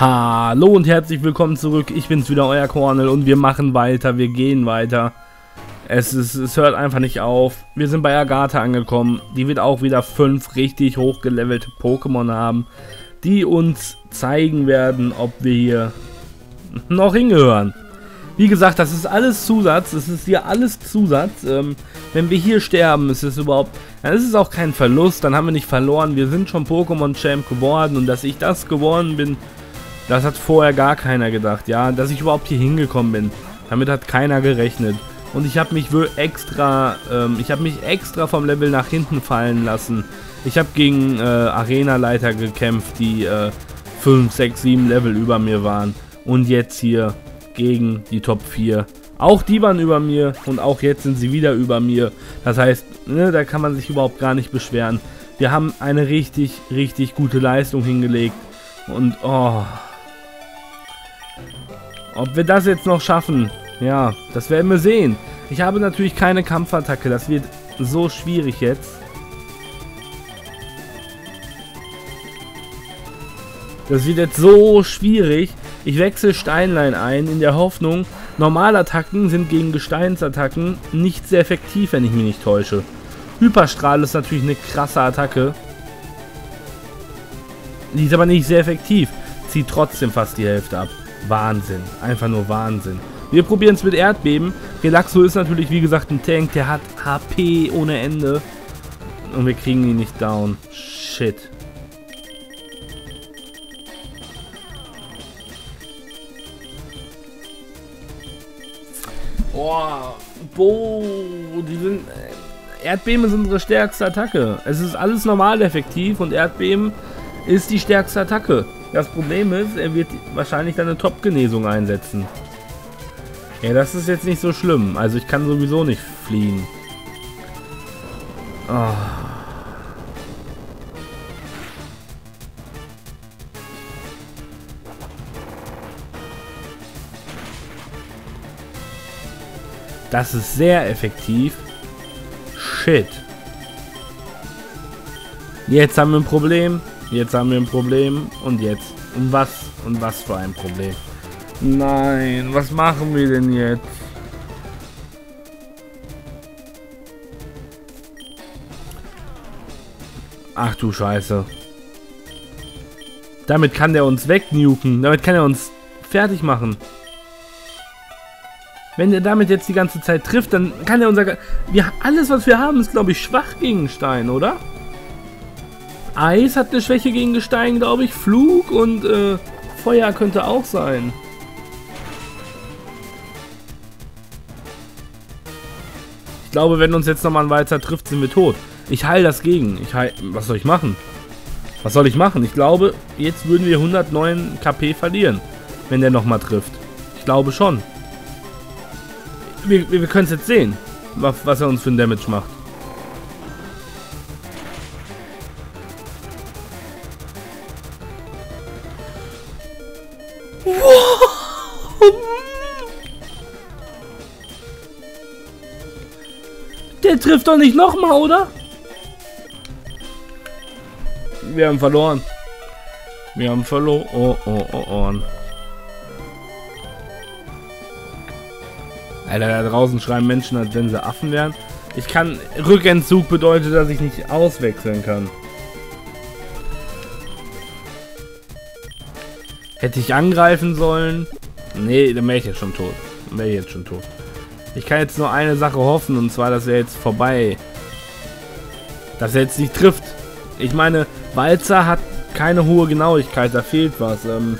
Hallo und herzlich willkommen zurück. Ich bin's wieder, euer Cornel und wir machen weiter, wir gehen weiter. Es, ist, es hört einfach nicht auf. Wir sind bei Agatha angekommen. Die wird auch wieder fünf richtig hochgelevelte Pokémon haben, die uns zeigen werden, ob wir hier noch hingehören. Wie gesagt, das ist alles Zusatz. Es ist hier alles Zusatz. Ähm, wenn wir hier sterben, ist es überhaupt... Dann ist es auch kein Verlust. Dann haben wir nicht verloren. Wir sind schon Pokémon-Champ geworden. Und dass ich das geworden bin, das hat vorher gar keiner gedacht, ja. Dass ich überhaupt hier hingekommen bin. Damit hat keiner gerechnet. Und ich habe mich extra, ähm, ich habe mich extra vom Level nach hinten fallen lassen. Ich habe gegen äh, Arena-Leiter gekämpft, die äh, 5, 6, 7 Level über mir waren. Und jetzt hier gegen die Top 4. Auch die waren über mir und auch jetzt sind sie wieder über mir. Das heißt, ne, da kann man sich überhaupt gar nicht beschweren. Wir haben eine richtig, richtig gute Leistung hingelegt. Und, oh, ob wir das jetzt noch schaffen, ja, das werden wir sehen. Ich habe natürlich keine Kampfattacke, das wird so schwierig jetzt. Das wird jetzt so schwierig. Ich wechsle Steinlein ein, in der Hoffnung, Normalattacken sind gegen Gesteinsattacken nicht sehr effektiv, wenn ich mich nicht täusche. Hyperstrahl ist natürlich eine krasse Attacke. Die ist aber nicht sehr effektiv. Zieht trotzdem fast die Hälfte ab. Wahnsinn. Einfach nur Wahnsinn. Wir probieren es mit Erdbeben. Relaxo ist natürlich, wie gesagt, ein Tank. Der hat HP ohne Ende. Und wir kriegen ihn nicht down. Shit. Boah. Boah. Die sind... Erdbeben ist unsere stärkste Attacke. Es ist alles normal effektiv und Erdbeben ist die stärkste Attacke. Das Problem ist, er wird wahrscheinlich dann eine Top-Genesung einsetzen. Ja, das ist jetzt nicht so schlimm. Also ich kann sowieso nicht fliehen. Oh. Das ist sehr effektiv. Shit. Jetzt haben wir ein Problem. Jetzt haben wir ein Problem. Und jetzt? Und was? Und was für ein Problem? Nein, was machen wir denn jetzt? Ach du Scheiße. Damit kann der uns wegnuken. Damit kann er uns fertig machen. Wenn er damit jetzt die ganze Zeit trifft, dann kann er unser... Wir, alles, was wir haben, ist, glaube ich, schwach gegen Stein, oder? Eis hat eine Schwäche gegen Gestein, glaube ich. Flug und äh, Feuer könnte auch sein. Ich glaube, wenn uns jetzt nochmal ein Walzer trifft, sind wir tot. Ich heile das gegen. Ich heil Was soll ich machen? Was soll ich machen? Ich glaube, jetzt würden wir 109 KP verlieren, wenn der nochmal trifft. Ich glaube schon. Wir, wir können es jetzt sehen, was, er uns für ein Damage macht. Trifft doch nicht nochmal, oder? Wir haben verloren. Wir haben verloren. Oh, oh, oh, oh. Alter, da draußen schreiben Menschen, als wenn sie Affen wären. Ich kann... Rückentzug bedeutet, dass ich nicht auswechseln kann. Hätte ich angreifen sollen? Nee, dann wäre ich jetzt schon tot. Dann wäre ich jetzt schon tot. Ich kann jetzt nur eine Sache hoffen, und zwar, dass er jetzt vorbei... Dass er jetzt nicht trifft. Ich meine, Walzer hat keine hohe Genauigkeit, da fehlt was. Ähm,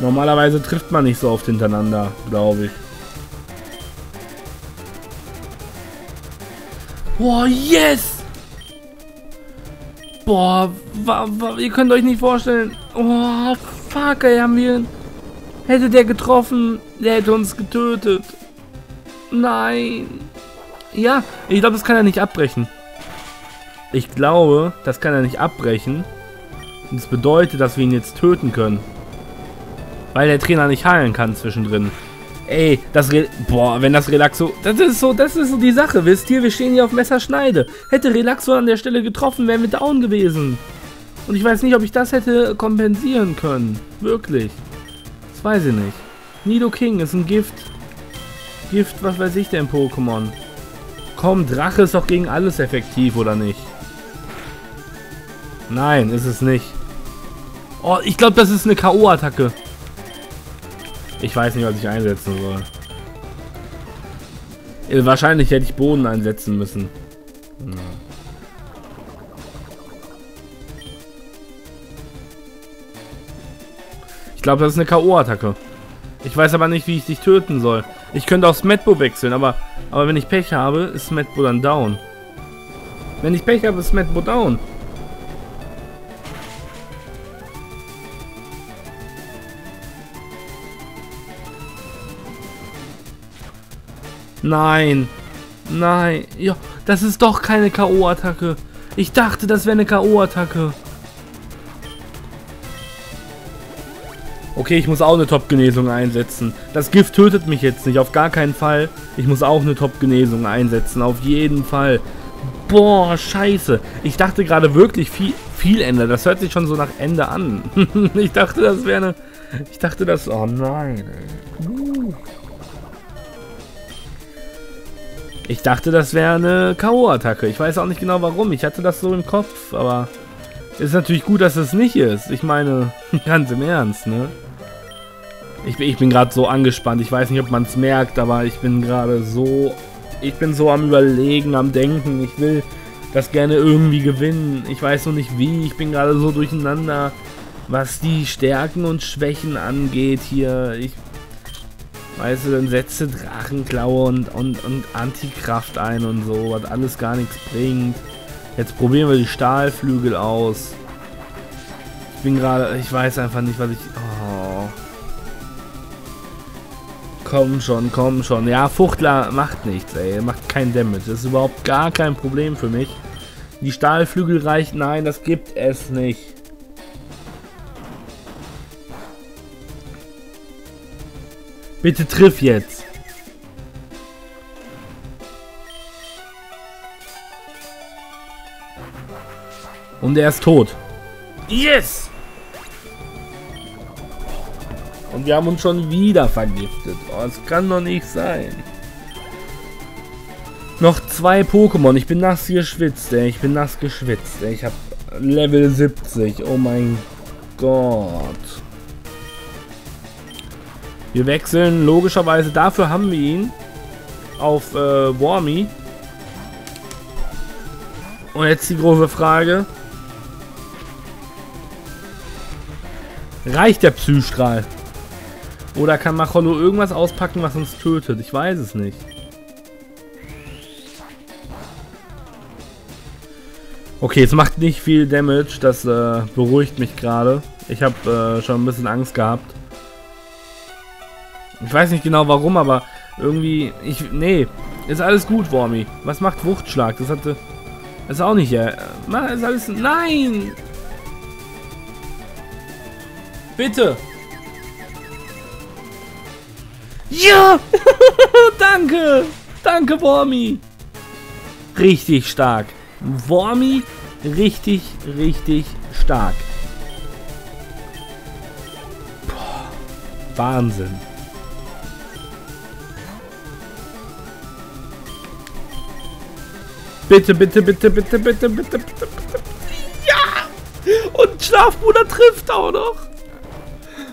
normalerweise trifft man nicht so oft hintereinander, glaube ich. Boah, yes! Boah, wa, wa, ihr könnt euch nicht vorstellen. Oh, fuck, ey, haben wir... Hätte der getroffen, der hätte uns getötet. Nein. Ja, ich glaube, das kann er nicht abbrechen. Ich glaube, das kann er nicht abbrechen. Und das bedeutet, dass wir ihn jetzt töten können. Weil der Trainer nicht heilen kann zwischendrin. Ey, das Re Boah, wenn das Relaxo... Das ist so, das ist so die Sache, wisst ihr? Wir stehen hier auf Messerschneide. Hätte Relaxo an der Stelle getroffen, wären wir down gewesen. Und ich weiß nicht, ob ich das hätte kompensieren können. Wirklich. Das weiß ich nicht. Nido King ist ein Gift. Gift, was weiß ich denn, Pokémon. Komm, Drache ist doch gegen alles effektiv, oder nicht? Nein, ist es nicht. Oh, ich glaube, das ist eine K.O.-Attacke. Ich weiß nicht, was ich einsetzen soll. Äh, wahrscheinlich hätte ich Boden einsetzen müssen. Ich glaube, das ist eine K.O.-Attacke. Ich weiß aber nicht, wie ich dich töten soll. Ich könnte aufs Medbo wechseln, aber, aber wenn ich Pech habe, ist Medbo dann down. Wenn ich Pech habe, ist Medbo down. Nein. Nein. Ja, das ist doch keine K.O.-Attacke. Ich dachte, das wäre eine K.O.-Attacke. Okay, ich muss auch eine Top-Genesung einsetzen. Das Gift tötet mich jetzt nicht, auf gar keinen Fall. Ich muss auch eine Top-Genesung einsetzen, auf jeden Fall. Boah, scheiße. Ich dachte gerade wirklich viel, viel Ende. Das hört sich schon so nach Ende an. ich dachte, das wäre eine... Ich dachte, das... Oh nein. Ich dachte, das wäre eine K.O.-Attacke. Ich weiß auch nicht genau warum. Ich hatte das so im Kopf, aber... Ist natürlich gut, dass es nicht ist. Ich meine, ganz im Ernst, ne? Ich, ich bin gerade so angespannt. Ich weiß nicht, ob man es merkt, aber ich bin gerade so... Ich bin so am Überlegen, am Denken. Ich will das gerne irgendwie gewinnen. Ich weiß noch nicht wie. Ich bin gerade so durcheinander, was die Stärken und Schwächen angeht hier. Ich... Weißt du, dann setze Drachenklaue und, und, und Antikraft ein und so, was alles gar nichts bringt. Jetzt probieren wir die Stahlflügel aus. Ich bin gerade, ich weiß einfach nicht, was ich... Oh. Komm schon, komm schon. Ja, Fuchtler macht nichts, ey. Macht kein Damage. Das ist überhaupt gar kein Problem für mich. Die Stahlflügel reichen. Nein, das gibt es nicht. Bitte triff jetzt. Und er ist tot. Yes! Und wir haben uns schon wieder vergiftet. Oh, das kann doch nicht sein. Noch zwei Pokémon. Ich bin nass geschwitzt, ey. Ich bin nass geschwitzt, ey. Ich habe Level 70. Oh mein Gott. Wir wechseln logischerweise. Dafür haben wir ihn auf äh, Wormy. Und jetzt die große Frage. Reicht der Psystrahl? Oder kann Macholo irgendwas auspacken, was uns tötet? Ich weiß es nicht. Okay, es macht nicht viel Damage. Das äh, beruhigt mich gerade. Ich habe äh, schon ein bisschen Angst gehabt. Ich weiß nicht genau warum, aber irgendwie... Ich, nee, ist alles gut, Wormy. Was macht Wuchtschlag? Das hatte... Das ist auch nicht... Äh, ist alles... Nein! Bitte! Ja! Danke! Danke, Wormy! Richtig stark. Wormy, richtig, richtig stark. Boah, Wahnsinn. Bitte, bitte, bitte, bitte, bitte, bitte, bitte, bitte. Ja! Und Schlafbruder trifft auch noch.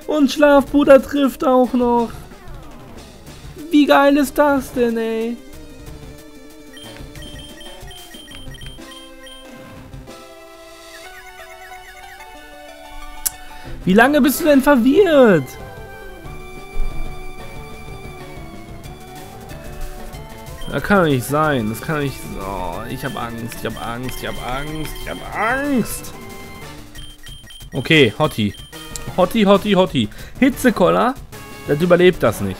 Und Schlafbruder trifft auch noch. Wie geil ist das denn, ey? Wie lange bist du denn verwirrt? Das kann doch nicht sein. Das kann nicht... Oh, ich habe Angst. Ich habe Angst. Ich habe Angst. Ich habe Angst. Okay, Hottie. Hottie, Hottie, Hottie. Hitzekoller, das überlebt das nicht.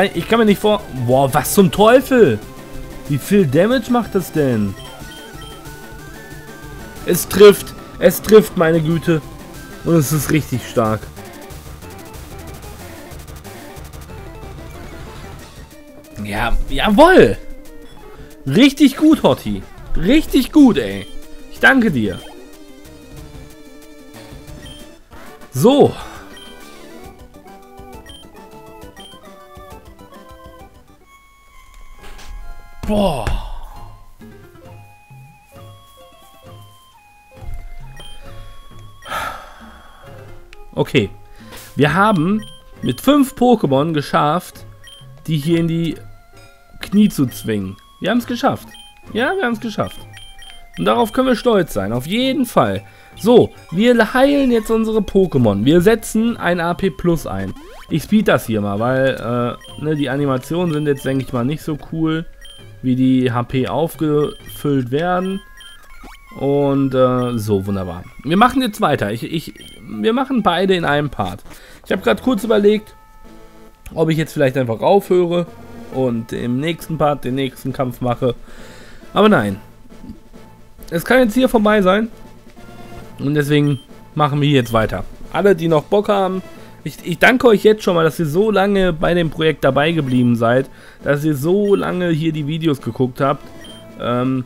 Kann ich, kann mir nicht vor... Boah, was zum Teufel? Wie viel Damage macht das denn? Es trifft. Es trifft, meine Güte. Und es ist richtig stark. Ja, jawoll. Richtig gut, Hotti. Richtig gut, ey. Ich danke dir. So. Boah. Okay. Wir haben mit fünf Pokémon geschafft, die hier in die Knie zu zwingen. Wir haben es geschafft. Ja, wir haben es geschafft. Und darauf können wir stolz sein. Auf jeden Fall. So, wir heilen jetzt unsere Pokémon. Wir setzen ein AP Plus ein. Ich speed das hier mal, weil äh, ne, die Animationen sind jetzt, denke ich mal, nicht so cool, wie die HP aufgefüllt werden. Und äh, so, wunderbar. Wir machen jetzt weiter. Ich, ich, wir machen beide in einem Part. Ich habe gerade kurz überlegt, ob ich jetzt vielleicht einfach aufhöre und im nächsten Part den nächsten Kampf mache. Aber nein. Es kann jetzt hier vorbei sein. Und deswegen machen wir jetzt weiter. Alle, die noch Bock haben, ich, ich, danke euch jetzt schon mal, dass ihr so lange bei dem Projekt dabei geblieben seid, dass ihr so lange hier die Videos geguckt habt. Ähm,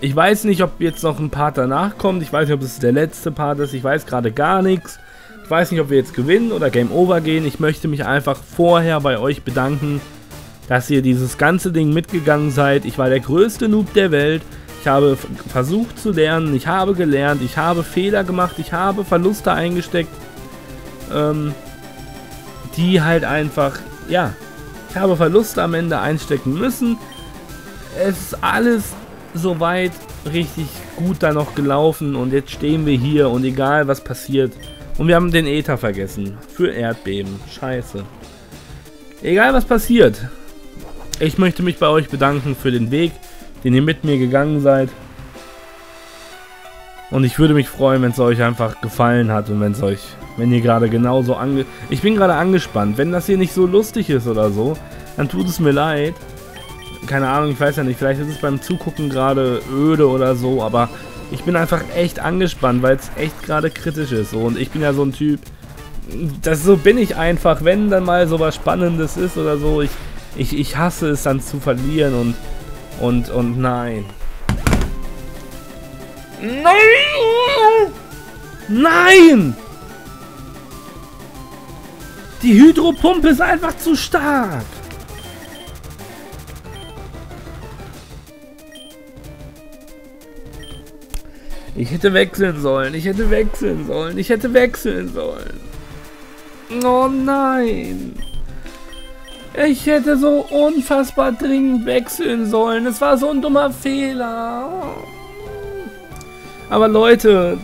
ich weiß nicht, ob jetzt noch ein Part danach kommt. Ich weiß nicht, ob es der letzte Part ist. Ich weiß gerade gar nichts. Ich weiß nicht, ob wir jetzt gewinnen oder Game Over gehen. Ich möchte mich einfach vorher bei euch bedanken, dass ihr dieses ganze Ding mitgegangen seid. Ich war der größte Noob der Welt. Ich habe versucht zu lernen, ich habe gelernt, ich habe Fehler gemacht, ich habe Verluste eingesteckt, ähm, die halt einfach, ja, ich habe Verluste am Ende einstecken müssen. Es ist alles soweit richtig gut da noch gelaufen und jetzt stehen wir hier und egal was passiert. Und wir haben den Ether vergessen. Für Erdbeben. Scheiße. Egal was passiert. Ich möchte mich bei euch bedanken für den Weg, den ihr mit mir gegangen seid. Und ich würde mich freuen, wenn es euch einfach gefallen hat und wenn es euch, wenn ihr gerade genauso ange... Ich bin gerade angespannt. Wenn das hier nicht so lustig ist oder so, dann tut es mir leid. Keine Ahnung, ich weiß ja nicht, vielleicht ist es beim Zugucken gerade öde oder so, aber ich bin einfach echt angespannt, weil es echt gerade kritisch ist. Und ich bin ja so ein Typ, das so bin ich einfach, wenn dann mal so was Spannendes ist oder so. Ich, ich, ich hasse es dann zu verlieren und und, und nein. Nein! Nein! Die Hydropumpe ist einfach zu stark. Ich hätte wechseln sollen. Ich hätte wechseln sollen. Ich hätte wechseln sollen. Oh nein. Ich hätte so unfassbar dringend wechseln sollen. Es war so ein dummer Fehler. Aber Leute,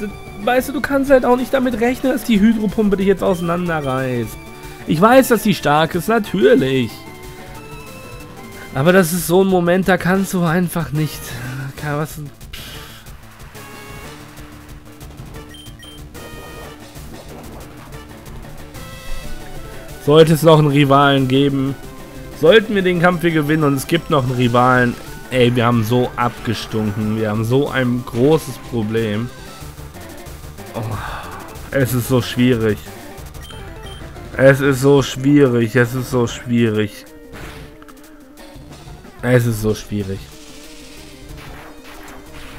weißt du, du kannst halt auch nicht damit rechnen, dass die Hydropumpe dich jetzt auseinanderreißt. Ich weiß, dass sie stark ist, natürlich. Aber das ist so ein Moment, da kannst du einfach nicht... Was, Sollte es noch einen Rivalen geben, sollten wir den Kampf hier gewinnen und es gibt noch einen Rivalen, ey, wir haben so abgestunken. Wir haben so ein großes Problem. Oh, es ist so schwierig. Es ist so schwierig. Es ist so schwierig. Es ist so schwierig.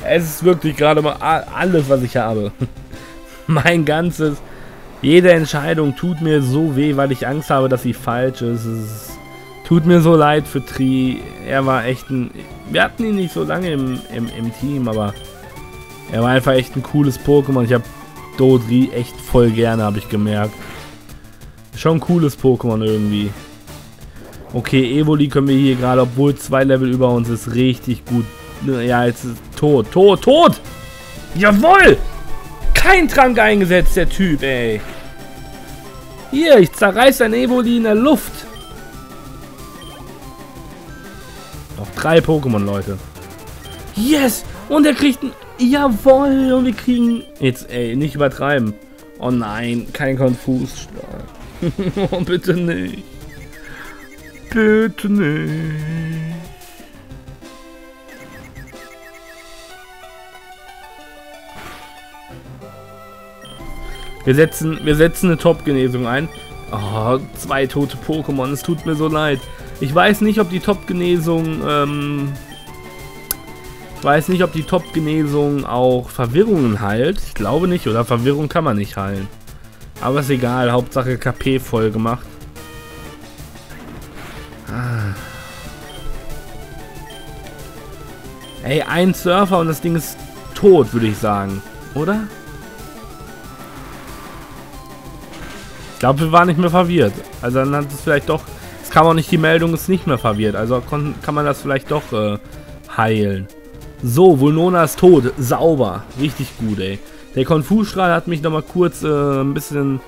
Es ist wirklich gerade mal alles, was ich habe. mein ganzes jede Entscheidung tut mir so weh, weil ich Angst habe, dass sie falsch ist. Es tut mir so leid für Tri. Er war echt ein... Wir hatten ihn nicht so lange im, im, im Team, aber er war einfach echt ein cooles Pokémon. Ich habe Dodri echt voll gerne, habe ich gemerkt. Schon ein cooles Pokémon irgendwie. Okay, Evoli können wir hier gerade, obwohl zwei Level über uns ist, richtig gut. Ja, jetzt ist tot. Tot, tot! Jawoll! Kein Trank eingesetzt, der Typ, ey. Hier, ich zerreiß ein Evoli in der Luft. Drei Pokémon, Leute. Yes! Und er kriegt ein... Jawoll! Und wir kriegen... Jetzt, ey, nicht übertreiben. Oh nein, kein Konfus. oh, bitte nicht. Bitte nicht. Wir setzen, wir setzen eine Top-Genesung ein. Oh, zwei tote Pokémon, es tut mir so leid. Ich weiß nicht, ob die Top-Genesung, ähm... weiß nicht, ob die Top-Genesung auch Verwirrungen heilt. Ich glaube nicht, oder Verwirrung kann man nicht heilen. Aber ist egal, Hauptsache KP voll gemacht. Ah. Ey, ein Surfer und das Ding ist tot, würde ich sagen. Oder? Ich glaube, wir waren nicht mehr verwirrt. Also dann hat es vielleicht doch... Kam auch nicht die Meldung, ist nicht mehr verwirrt. Also kann, man das vielleicht doch äh, heilen. So, Vulnona ist tot. Sauber. Richtig gut, ey. Der Konfusstrahl hat mich nochmal kurz äh, ein bisschen...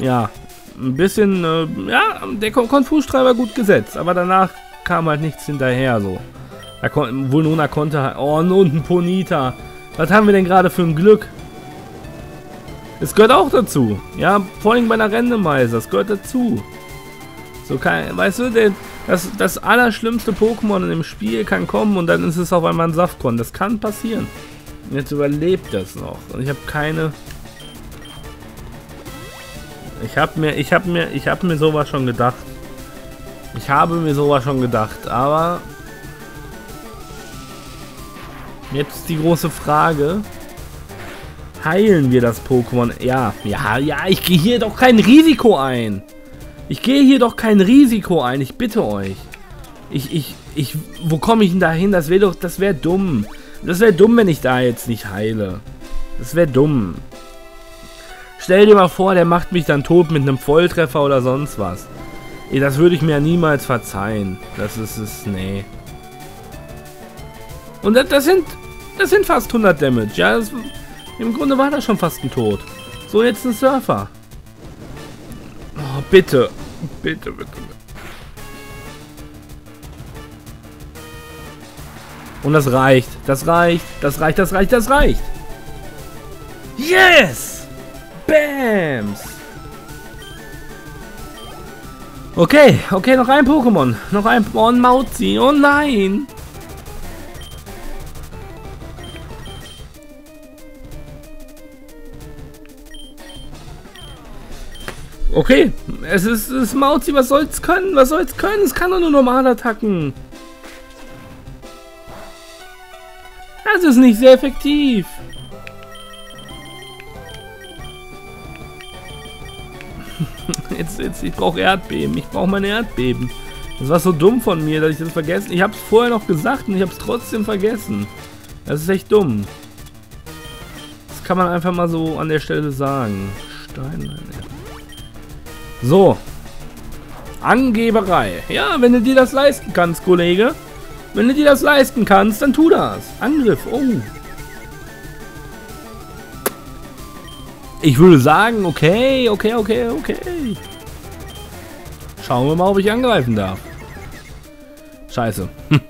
Ja, ein bisschen... Äh, ja, der Kon Konfusstrahl war gut gesetzt. Aber danach kam halt nichts hinterher, so. Da kon Vulnona konnte. Oh, und ein Ponita. Was haben wir denn gerade für ein Glück? Es gehört auch dazu. Ja, vor allem bei einer Randemizer. Es gehört dazu. So kann, weißt du, der, das, das allerschlimmste Pokémon in dem Spiel kann kommen und dann ist es auf einmal ein Saftkon. Das kann passieren. Und jetzt überlebt das noch. Und ich habe keine... Ich habe mir, ich habe mir, ich habe mir sowas schon gedacht. Ich habe mir sowas schon gedacht, aber... Jetzt die große Frage heilen wir das Pokémon. Ja, ja, ja, ich gehe hier doch kein Risiko ein. Ich gehe hier doch kein Risiko ein, ich bitte euch. Ich, ich, ich, wo komme ich denn da hin? Das wäre doch, das wäre dumm. Das wäre dumm, wenn ich da jetzt nicht heile. Das wäre dumm. Stell dir mal vor, der macht mich dann tot mit einem Volltreffer oder sonst was. Das würde ich mir ja niemals verzeihen. Das ist es, nee. Und das, das sind, das sind fast 100 Damage. Ja, das, im Grunde war das schon fast ein Tod. So, jetzt ein Surfer. Bitte. Bitte, bitte. Und das reicht. Das reicht. Das reicht, das reicht, das reicht. Yes! Bams! Okay, okay, noch ein Pokémon. Noch ein... Ein Mauzi. Oh nein! Okay, es ist, es ist Mauzi, was soll's können? Was soll's können? Es kann doch nur normal attacken. Das ist nicht sehr effektiv. jetzt, jetzt, ich brauche Erdbeben. Ich brauche meine Erdbeben. Das war so dumm von mir, dass ich das vergessen. Ich habe es vorher noch gesagt und ich habe es trotzdem vergessen. Das ist echt dumm. Das kann man einfach mal so an der Stelle sagen. Stein, so. Angeberei. Ja, wenn du dir das leisten kannst, Kollege. Wenn du dir das leisten kannst, dann tu das. Angriff. Oh. Ich würde sagen, okay, okay, okay, okay. Schauen wir mal, ob ich angreifen darf. Scheiße. Hm.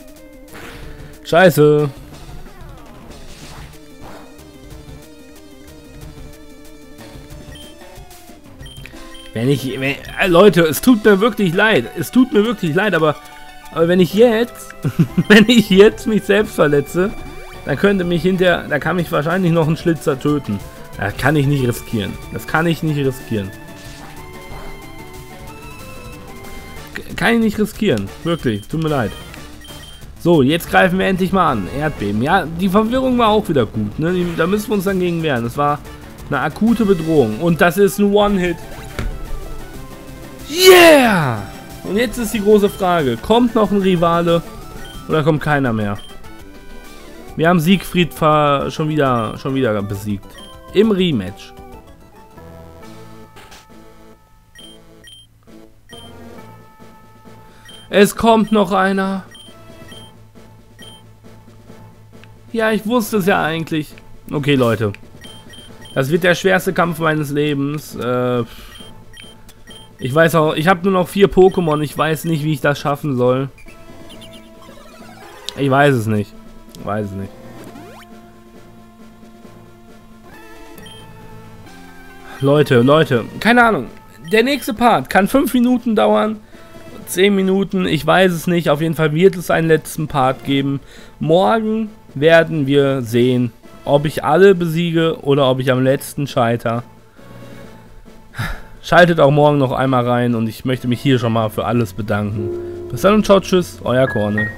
Scheiße. Wenn ich... Wenn, äh, Leute, es tut mir wirklich leid. Es tut mir wirklich leid, aber... Aber wenn ich jetzt... wenn ich jetzt mich selbst verletze, dann könnte mich hinter... Da kann mich wahrscheinlich noch ein Schlitzer töten. Das kann ich nicht riskieren. Das kann ich nicht riskieren. Kann ich nicht riskieren. Wirklich. Tut mir leid. So, jetzt greifen wir endlich mal an. Erdbeben. Ja, die Verwirrung war auch wieder gut. Ne? Da müssen wir uns dann gegen wehren. Das war eine akute Bedrohung. Und das ist ein One-Hit. Yeah! Und jetzt ist die große Frage, kommt noch ein Rivale oder kommt keiner mehr? Wir haben Siegfried schon wieder, schon wieder besiegt. Im Rematch. Es kommt noch einer. Ja, ich wusste es ja eigentlich. Okay, Leute. Das wird der schwerste Kampf meines Lebens. Äh... Ich weiß auch, ich habe nur noch vier Pokémon. Ich weiß nicht, wie ich das schaffen soll. Ich weiß es nicht. Ich weiß es nicht. Leute, Leute, keine Ahnung. Der nächste Part kann fünf Minuten dauern. Zehn Minuten, ich weiß es nicht. Auf jeden Fall wird es einen letzten Part geben. Morgen werden wir sehen, ob ich alle besiege oder ob ich am letzten scheiter. Schaltet auch morgen noch einmal rein und ich möchte mich hier schon mal für alles bedanken. Bis dann und ciao, tschüss, euer Korne.